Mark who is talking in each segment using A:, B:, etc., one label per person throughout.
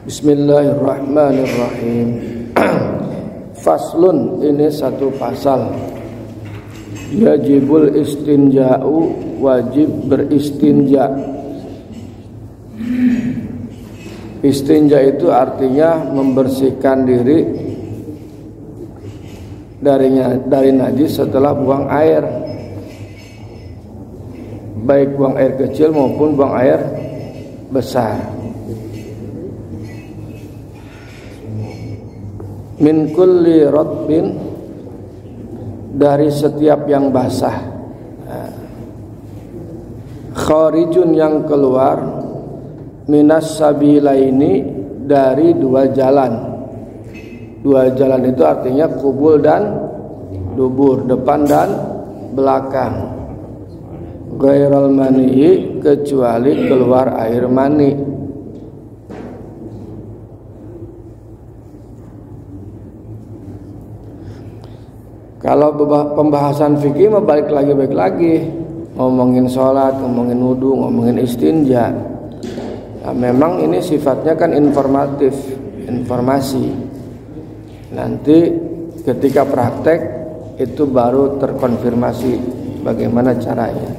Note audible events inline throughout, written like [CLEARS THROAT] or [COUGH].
A: Bismillahirrahmanirrahim. [CLEARS THROAT] Faslun ini satu pasal. Yajibul istinja'u wajib beristinja. Istinja itu artinya membersihkan diri darinya dari najis setelah buang air. Baik buang air kecil maupun buang air besar min kulli rotbin dari setiap yang basah. Kharijun yang keluar minas sabila ini dari dua jalan. Dua jalan itu artinya kubul dan dubur depan dan belakang. Gairal mani kecuali keluar air mani kalau pembahasan fikih balik lagi balik lagi ngomongin sholat ngomongin wudhu ngomongin istinja Nah, memang ini sifatnya kan informatif, informasi. Nanti ketika praktek itu baru terkonfirmasi bagaimana caranya.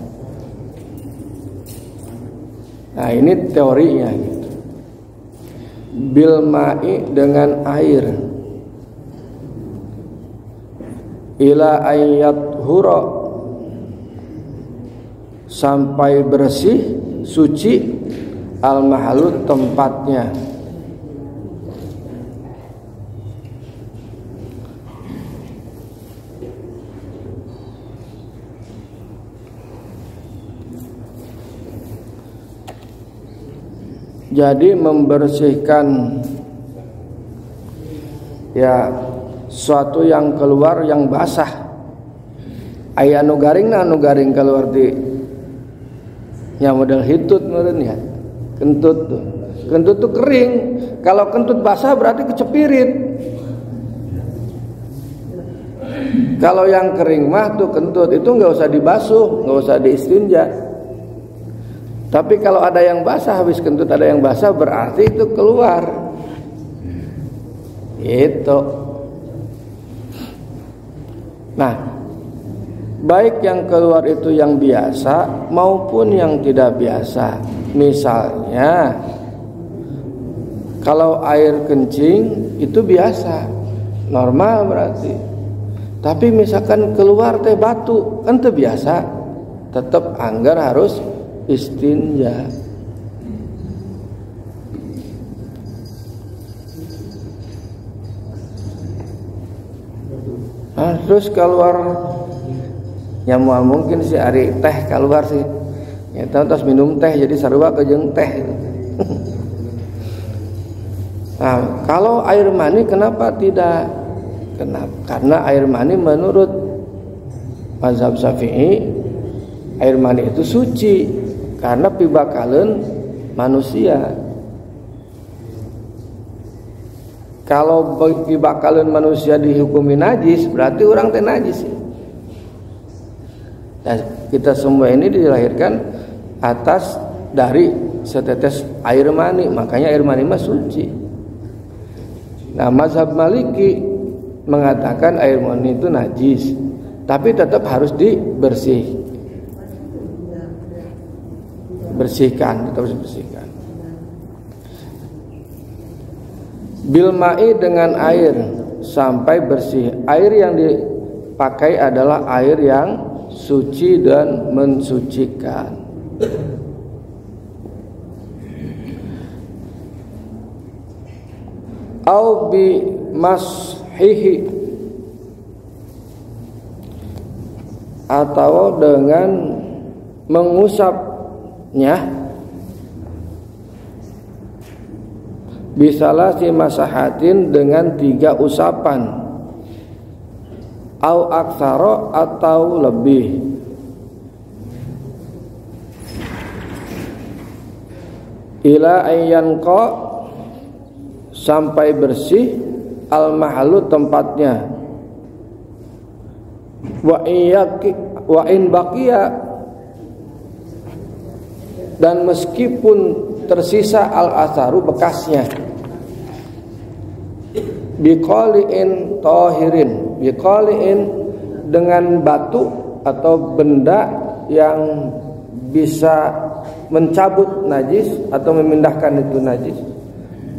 A: Nah, ini teorinya gitu. Bil ma'i dengan air. Ila ayat huro sampai bersih, suci al mahalu tempatnya. Jadi membersihkan ya suatu yang keluar yang basah ayah anu garing nah anu garing keluar di yang model hitut meureun ya Kentut tuh. Kentut tuh kering. Kalau kentut basah berarti kecepirit. Kalau yang kering mah tuh kentut itu nggak usah dibasuh, nggak usah diistinja. Tapi kalau ada yang basah habis kentut ada yang basah berarti itu keluar. Itu. Nah, baik yang keluar itu yang biasa maupun yang tidak biasa Misalnya kalau air kencing itu biasa, normal berarti. Tapi misalkan keluar teh batu, kan itu biasa. Tetap anggar harus istinja. Nah, terus keluar. Yang mungkin si Ari teh keluar sih. Ya terus minum teh jadi sarua kejeng teh. Nah [LAUGHS] kalau air mani kenapa tidak? Kenapa karena air mani menurut mazhab syafi'i air mani itu suci. Karena pibakalen manusia kalau pibakalen manusia dihukumi najis berarti orang teh najis. Dan kita semua ini dilahirkan atas dari setetes air mani makanya air mani mah suci. Nah mazhab maliki mengatakan air mani itu najis tapi tetap harus dibersih. Bersihkan tetap harus bersihkan bilmai dengan air. Sampai bersih. Air yang dipakai adalah air yang suci dan mensucikan. Au bi mashihi. Atau dengan mengusapnya bisalah si masahatin dengan tiga usapan. Au aksaro atau lebih. Ila ayyanqa sampai bersih al mahalu tempatnya. Wa iyaki wa in baqiya. Dan meskipun tersisa al asaru bekasnya. Biqaliin tahirin. Biqaliin dengan batu atau benda yang bisa mencabut najis atau memindahkan itu najis.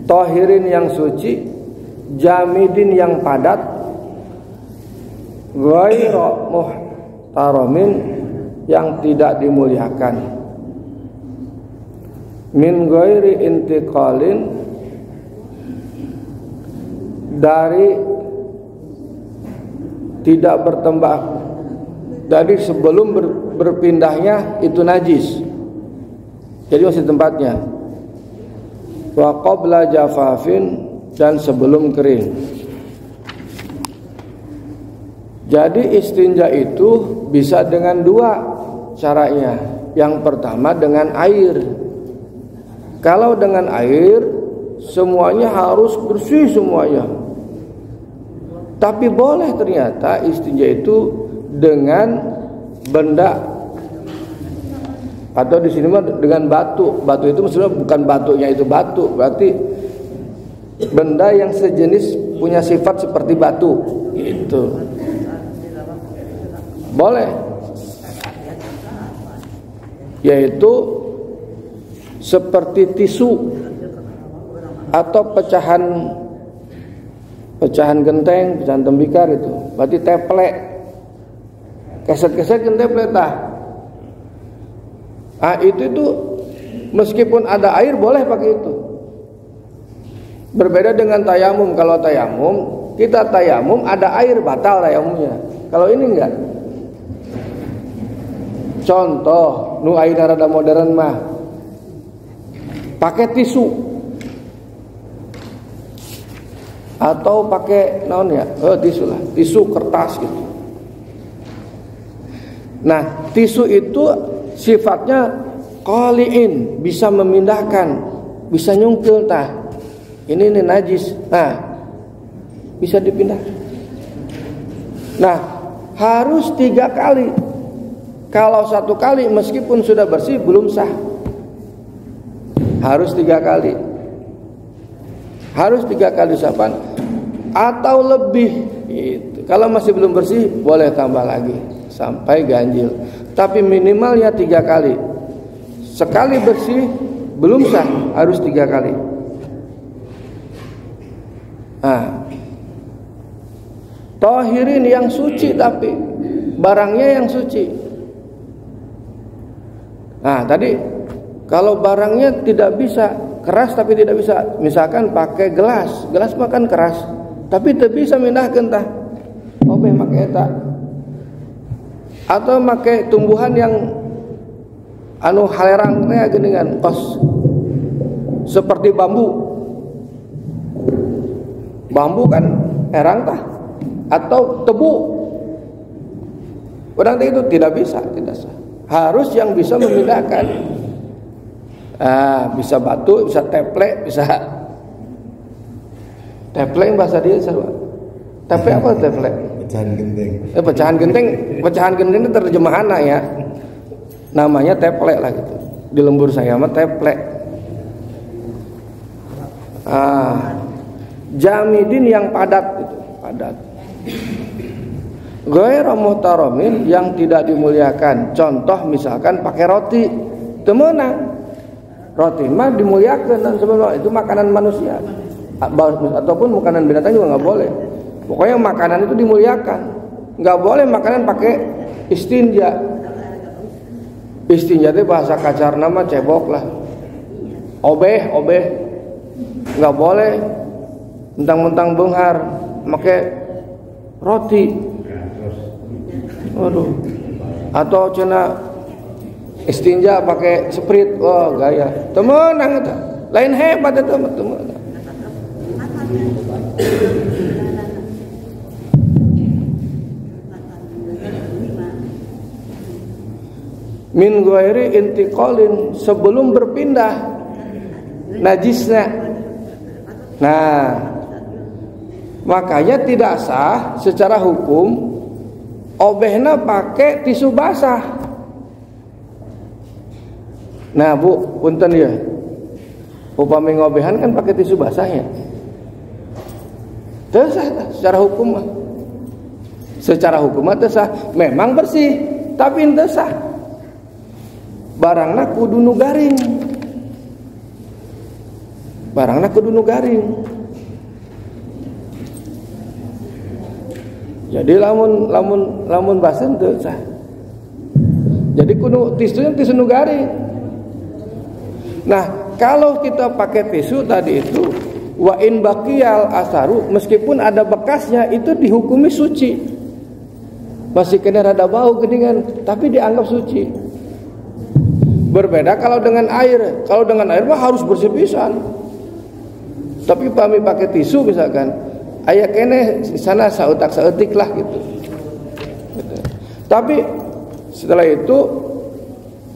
A: Tahirin yang suci jamidin yang padat ghairu muhtaramin yang tidak dimuliakan min ghairi intiqalin dari tidak bertembak. Dari sebelum ber, berpindahnya itu najis. Jadi masih tempatnya. Wa qabla jafafin dan sebelum kering. Jadi istinja itu bisa dengan dua caranya. Yang pertama dengan air kalau dengan air semuanya harus bersih semuanya tapi boleh ternyata istinja itu dengan benda atau di sini mah dengan batu. Batu itu maksudnya bukan batunya itu batu, berarti benda yang sejenis punya sifat seperti batu. Itu boleh. Yaitu seperti tisu atau pecahan pecahan genteng, pecahan tembikar itu. Berarti teplek. Keset-keset teplek tah. Ah itu itu meskipun ada air boleh pakai itu. Berbeda dengan tayamum. Kalau tayamum kita tayamum ada air batal tayamumnya. Kalau ini enggak. Contoh, nu air rada modern mah pakai tisu. Atau pakai naon ya? Oh, tisu lah. Tisu kertas gitu. Nah tisu itu sifatnya koliin bisa memindahkan bisa nyungkil tah. Ini ini najis. Nah bisa dipindah. Nah harus tiga kali. Kalau satu kali meskipun sudah bersih belum sah harus tiga kali harus tiga kali usapan atau lebih itu. Kalau masih belum bersih boleh tambah lagi sampai ganjil. Tapi minimalnya tiga kali. Sekali bersih belum sah harus tiga kali. Nah, tohirin yang suci tapi barangnya yang suci. Nah tadi kalau barangnya tidak bisa keras tapi tidak bisa, misalkan pakai gelas, gelas makan keras, tapi tidak bisa mindahkan tah oke pakai eta atau pakai tumbuhan yang anu halerang teh dengan pas seperti bambu bambu kan erang tah atau tebu Orang itu tidak bisa, tidak sah. Harus yang bisa memindahkan. Ah, bisa batu, bisa teplek, bisa Tepleng bahasa dia siapa? Tepleng apa tepleng?
B: Pecahan genteng.
A: Eh, pecahan genteng, pecahan genteng itu terjemahan ya. Namanya teplek lah gitu. Di lembur saya mah teplek. Ah, jamidin yang padat itu, padat. Ghairu muhtaramin yang tidak dimuliakan. Contoh misalkan pakai roti. Temenang. Roti mah dimuliakan dan sebagainya. Itu makanan manusia ataupun makanan binatang juga nggak boleh. Pokoknya makanan itu dimuliakan. Nggak boleh makanan pakai istinja. Istinja itu bahasa kacar nama cebok lah. Obeh, obeh. Nggak boleh mentang-mentang benghar pakai roti. Waduh. Atau cina istinja pakai sprit. Oh, gaya. Temenang itu. Lain hebat itu teman. Min ghairi intiqalin sebelum berpindah najisnya. Nah, makanya tidak sah secara hukum obehna pakai tisu basah. Nah, Bu, punten ya. Upami ngobehan kan pakai tisu basah ya. Tesah secara hukum mah. Secara hukum mah tesah. Memang bersih, tapi tesah. Barangna kudu nu garing. Barangna kudu nu garing. Jadi lamun lamun lamun basen teu sah. Jadi kudu tisu tisu nu. Nah, kalau kita pakai tisu tadi itu wa in baqiyal asaru meskipun ada bekasnya itu dihukumi suci. Masih kena rada bau geningan tapi dianggap suci. Berbeda kalau dengan air. Kalau dengan air mah harus bersih pisan. Tapi kami pakai tisu misalkan ayah kene sana sautak sautik lah gitu. Tapi setelah itu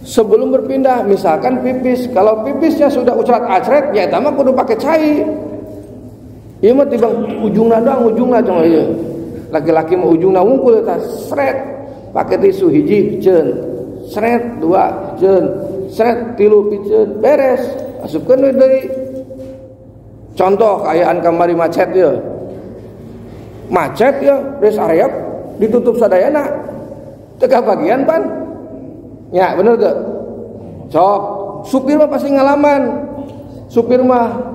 A: sebelum berpindah misalkan pipis kalau pipisnya sudah ucrat acret ya itu mah kudu pakai cai Iya mah tiba ujungna doang ujungna cuma iya. Laki-laki mah ujungna wungkul eta seret pakai tisu hiji piceun. Seret dua piceun. Seret tilu piceun beres. Asupkeun deui contoh kayaan kamari macet ya. Macet ya res area ditutup sadayana. Teka bagian pan. Ya bener tuh. Sok supir mah pasti ngalaman. Supir mah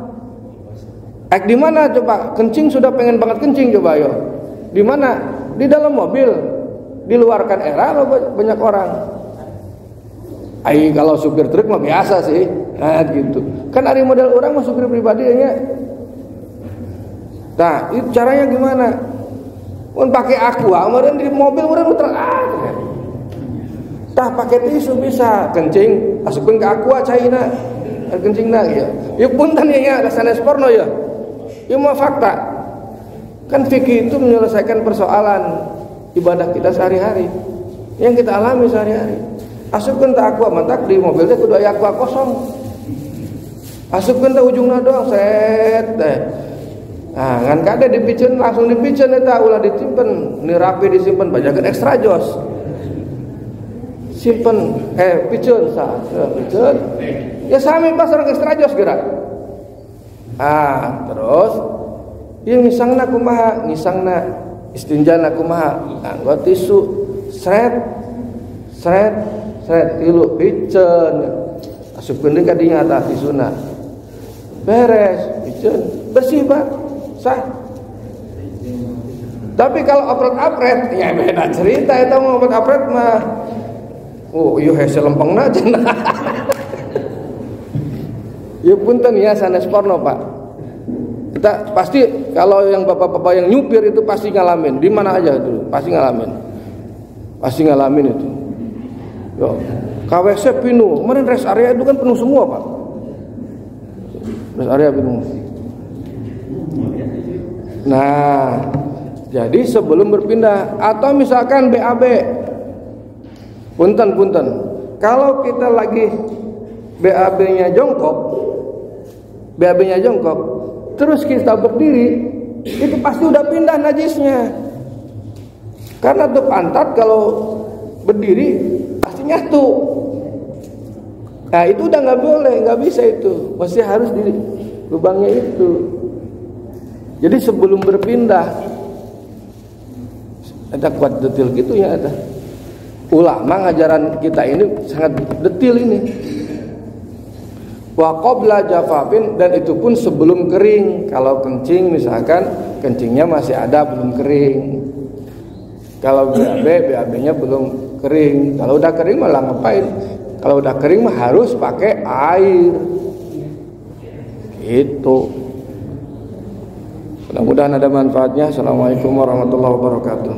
A: Ek di mana coba? Kencing sudah pengen banget kencing coba yo. Di mana? Di dalam mobil. Diluarkan era banyak orang. Ai kalau supir truk mah biasa sih. Nah gitu. Kan ada model orang mah supir pribadi ya. Nah, itu caranya gimana? Pun pakai aqua, kemudian di mobil kemudian muter ah. Tah pakai tisu bisa kencing, masukin ke aqua caina. Kencing nah ya. Ya punten ya, sanes porno ya. Cuma fakta. Kan fikih itu menyelesaikan persoalan ibadah kita sehari-hari. Yang kita alami sehari-hari. Asupkan tak aqua mantak di mobilnya kudu aya aqua kosong. Asupkan tak ujungnya doang set. Nah, kan kada dipicen langsung dipicen eta ulah disimpen, ini rapi disimpen bajakan ekstra jos. Simpen eh picen sa, ya, picen. Ya sami pas orang ekstra jos gerak. Ah, terus ieu iya, ngisangna kumaha? Ngisangna istinjana kumaha? Anggo tisu seret seret seret tilu piceun. Asupkeun deui ka dinya tah tisuna. Beres, piceun, bersih, Pak. Sah. Tapi kalau apret-apret, ya beda cerita itu mau apret mah. Oh, iya hese lempengna cenah. Ya punten ya sanes porno pak. Kita pasti kalau yang bapak-bapak yang nyupir itu pasti ngalamin. Di mana aja itu pasti ngalamin. Pasti ngalamin itu. Yo, KWC penuh. Kemarin rest area itu kan penuh semua pak. Rest area penuh. Nah, jadi sebelum berpindah atau misalkan BAB, punten punten. Kalau kita lagi BAB-nya jongkok, BAB-nya jongkok, terus kita berdiri, itu pasti udah pindah najisnya. Karena tuh pantat kalau berdiri pasti nyatu. Nah itu udah nggak boleh, nggak bisa itu, masih harus di lubangnya itu. Jadi sebelum berpindah, ada kuat detil gitu ya ada. Ulama ngajaran kita ini sangat detil ini. Wa qabla jafafin dan itu pun sebelum kering. Kalau kencing misalkan kencingnya masih ada belum kering. Kalau BAB BAB nya belum kering. Kalau udah kering malah ngapain? Kalau udah kering mah harus pakai air. Itu mudah-mudahan ada manfaatnya. Assalamualaikum warahmatullahi wabarakatuh